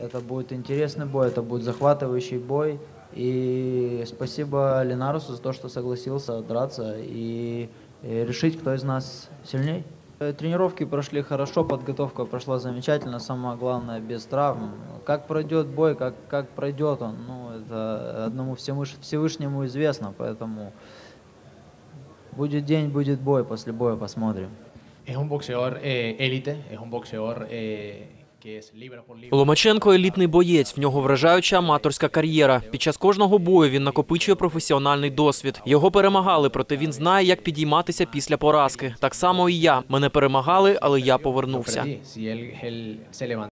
Это будет интересный бой, это будет захватывающий бой. И спасибо Ленарусу за то, что согласился драться и, и решить, кто из нас сильней. Э, Тренировки прошли хорошо, подготовка прошла замечательно, самое главное без травм. Как пройдет бой, как, как пройдет он, ну, это одному Всевыш- Всевышнему известно, поэтому будет день, будет бой, после боя посмотрим. Es un boxeador eh, élite, es un boxeador eh, Ломаченко елітний боєць. В нього вражаюча аматорська кар'єра. Під час кожного бою він накопичує професіональний досвід. Його перемагали, проте він знає, як підійматися після поразки. Так само і я. Мене перемагали, але я повернувся.